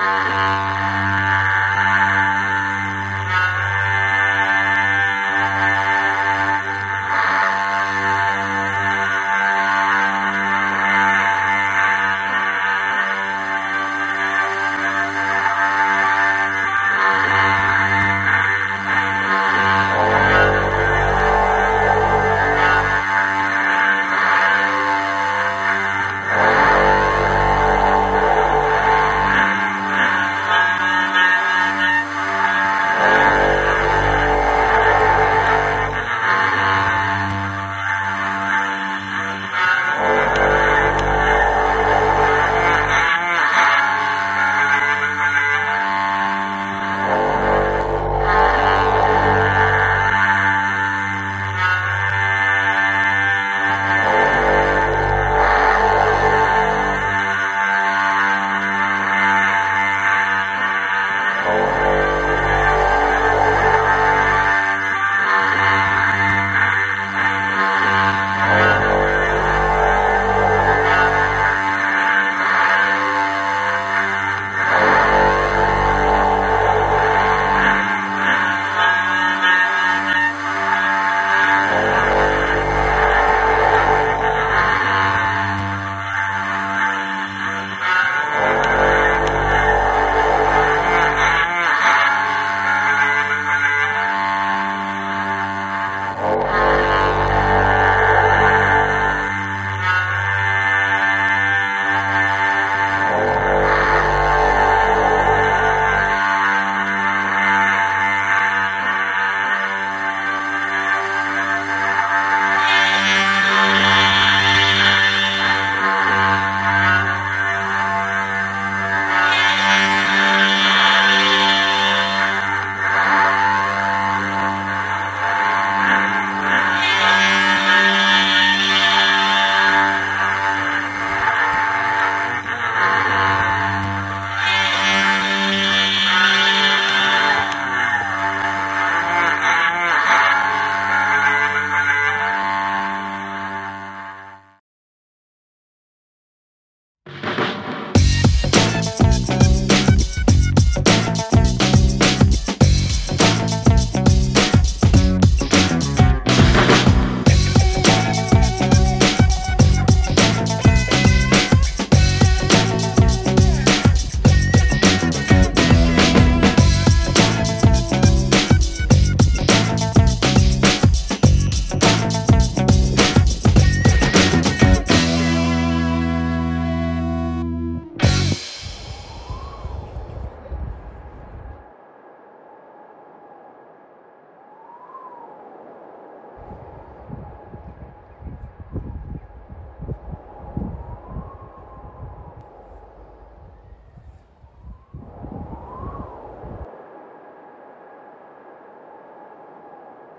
Ah.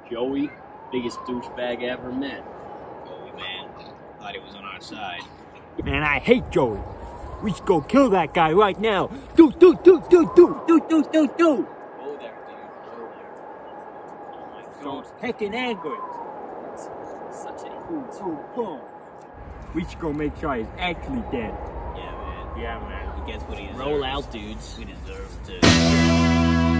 Joey, biggest douchebag I ever met. Joey, man. thought he was on our side. Man, I hate Joey. We should go kill that guy right now. Do, do, do, do, do, do, do, do, do. Go there, dude. Go there. Oh my So god. heckin' angry. Such a Boom, boom, boom. We should go make sure he's actually dead. Yeah, man. Yeah, man. He gets what he deserves. Roll out, dudes. We deserve to.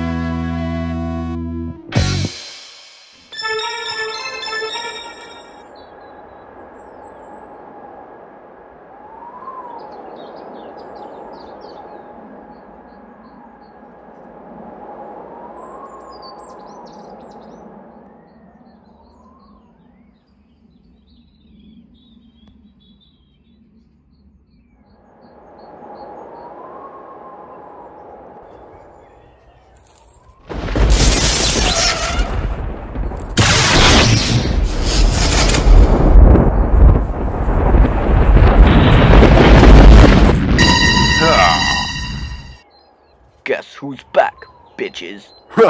You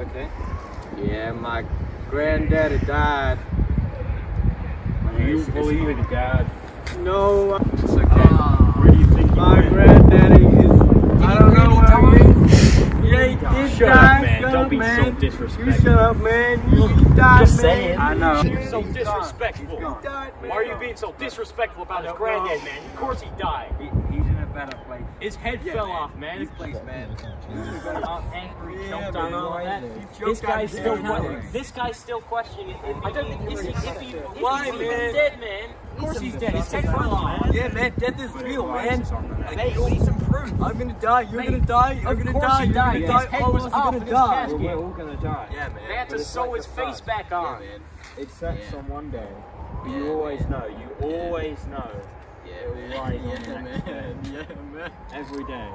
okay? Yeah, my granddaddy died. Do you believe in God? No, It's okay. Ah. Where do you think he my went? granddaddy is. I don't know where he is. He ain't being man. so disrespectful. You shut up, man. You died, Just man. saying. I know. You're so He's gone. disrespectful. He's. Why are you being so disrespectful about his don't granddad, know. man? Of course he died. He- He's in a better place. His head Yeah, fell man. off, man. This place, man. Angry, Yeah, choked man, on all why that. is? You This guy's still head. questioning. This guy's still questioning if he, I don't think is he, if he, if Why, he's man? dead, man. Of course he's dead. His head fell off. Yeah, man, death is real, man. Mate, we need some proof. I'm gonna die, you're Mate, gonna die, you're gonna die, he you're gonna die, head all was of us are off gonna in his die. casket. We're all gonna die. Yeah, man. They had to sew his face back on. man. It sets Yeah. on one day. But you Yeah, always man. know. You always know. Yeah, It'll man. Yeah, man. Yeah, man. Every day.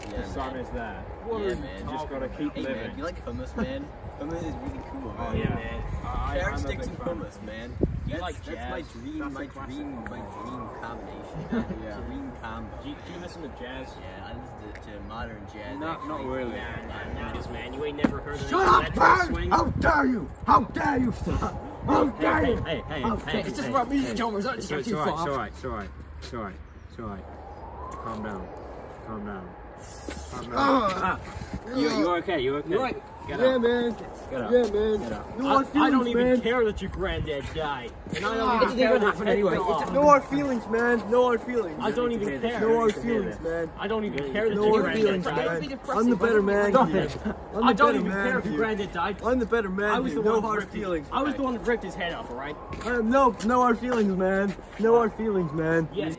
Yeah, the sun man. is there. Yeah, You man. just gotta keep Hey, living. man, you like hummus, man? hummus is really cool, oh, man. Oh, yeah. man. I- Carrot I'm a sticks big and fan. hummus, man. You that's, like that's my dream, That's my classic. dream, my dream combination. Yeah. Dream combo. Do you, do you listen to jazz? Yeah, I listen to, to modern jazz. Not- actually. not really. Nah, nah, because man, you ain't never heard of Shut up, swing. How dare you? How dare you, sir? How dare Hey, you? hey, hey, hey, dare hey, It's just about me, hey. Chalmers. I It's, just it's you alright, it's alright, it's alright, it's alright, it's alright. Calm down. Calm down. Calm down. Ah, You, you okay? You okay? You're right. Get Yeah, up. man. Get up. Yeah, man. Get up. No I, hard I don't even man. care that your granddad died. And I Ah, don't it even didn't care that happen his head anyway. It's. No hard feelings, man. No hard feelings. I don't even care. No hard feelings, man. I don't even care that No your hard granddad feelings, died. I'm the better man. Stop it. I'm the don't better even man care if your granddad died. I'm the better man. I was the here. one no that hard ripped- feelings. I was the one that ripped his head off, alright? Uh, no, no hard feelings, man. No hard feelings, man. Yes.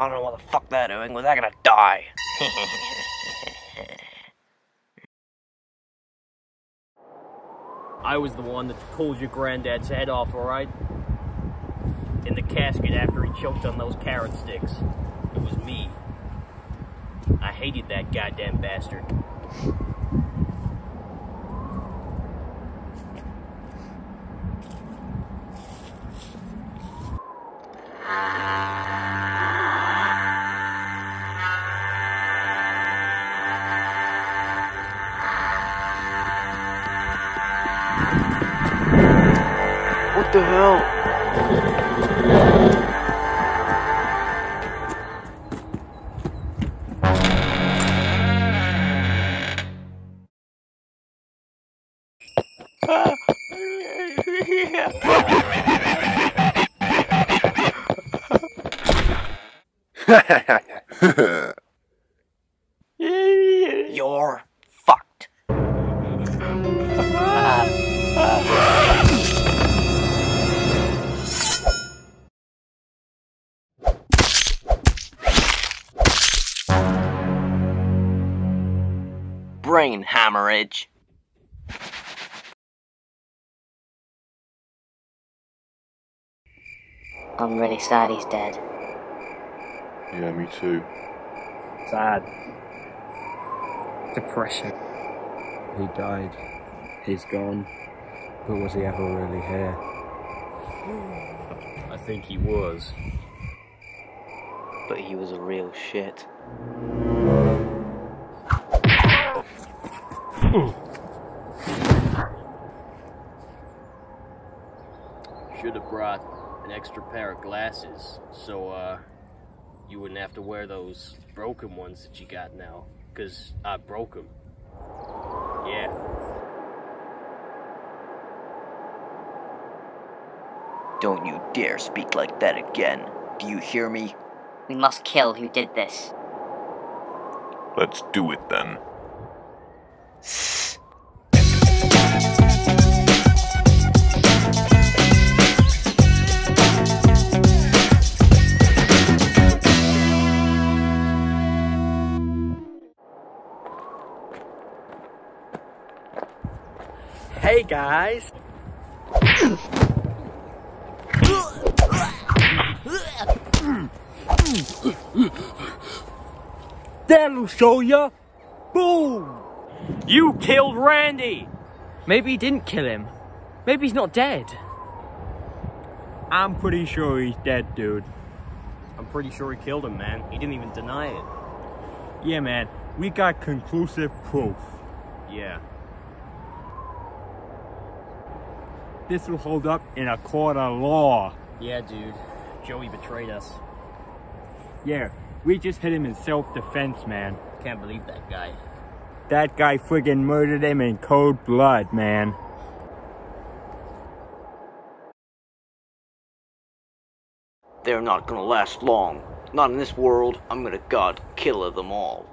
I don't know what the fuck they're doing, but they're gonna die. I was the one that pulled your granddad's head off, alright? In the casket after he choked on those carrot sticks. It was me. I hated that goddamn bastard. What the hell? Brain hemorrhage. I'm really sad he's dead. Yeah, me too. Sad. Depression. He died. He's gone. But was he ever really here? I think he was. But he was a real shit. Should have brought an extra pair of glasses so uh, you wouldn't have to wear those broken ones that you got now. Because I broke them. Yeah. Don't you dare speak like that again. Do you hear me? We must kill who did this. Let's do it then. Hey guys! That'll show ya! Boom! You killed Randy! Maybe he didn't kill him. Maybe he's not dead. I'm pretty sure he's dead, dude. I'm pretty sure he killed him, man. He didn't even deny it. Yeah, man. We got conclusive proof. Yeah. this will hold up in a court of law. Yeah, dude. Joey betrayed us. Yeah, we just hit him in self-defense, man. Can't believe that guy. That guy friggin' murdered him in cold blood, man. They're not gonna last long. Not in this world. I'm gonna god killer them all.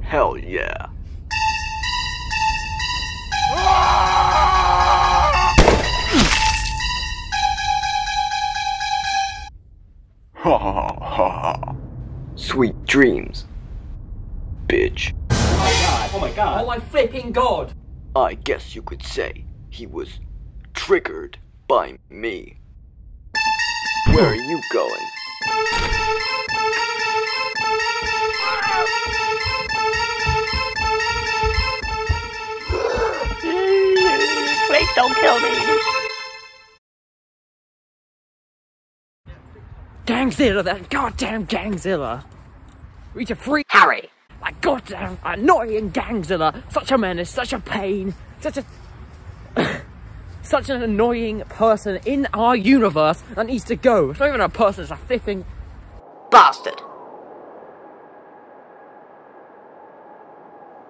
Hell yeah. Ha ha ha ha. Sweet dreams. Bitch. Oh my god. Oh my god. Oh my flipping god. I guess you could say he was triggered by me. Where are you going? Please don't kill me. Gangzilla, that goddamn Gangzilla. Reach a free Harry. That goddamn annoying Gangzilla. Such a menace, such a pain, such a. such an annoying person in our universe that needs to go. It's not even a person, it's a flipping. Bastard.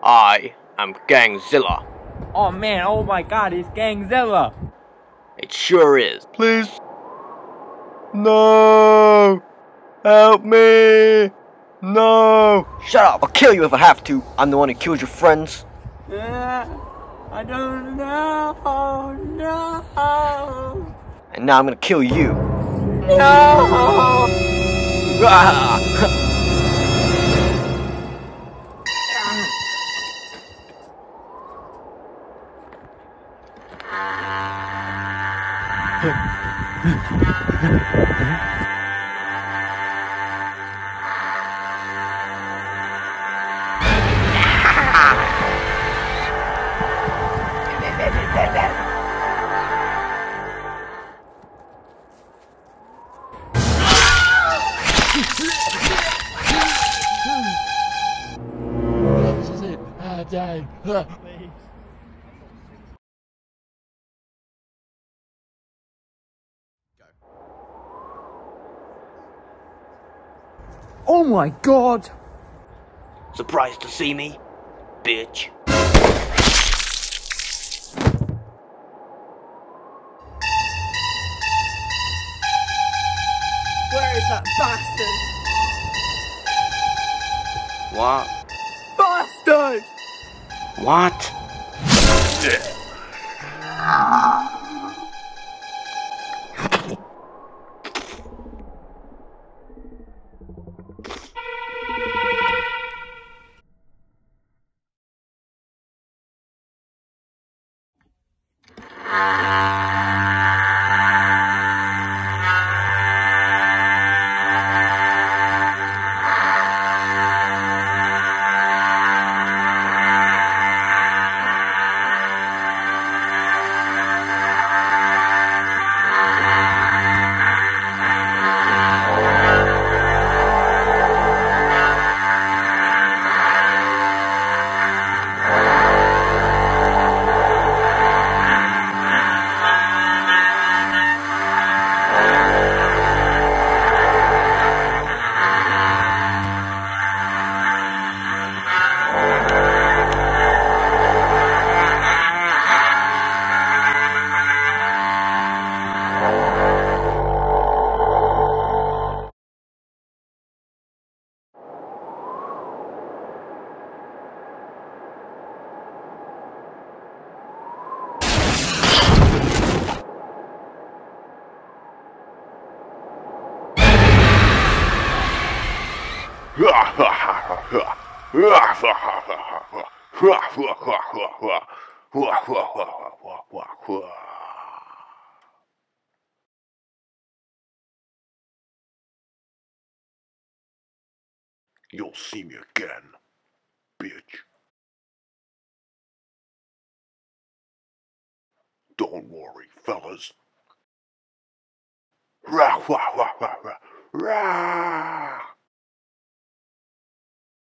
I am Gangzilla. Oh man, oh my god, it's Gangzilla. It sure is. Please. No. Help me. No. Shut up! I'll kill you if I have to. I'm the one who killed your friends. Yeah, I don't know, no. And now I'm gonna kill you. No. Ah. This is it. Oh my god! Surprised to see me? Bitch. Where is that bastard? What? Bastard! What? You'll see me again, bitch. Don't worry, fellas. Rah, rah, rah, rah, rah, rah.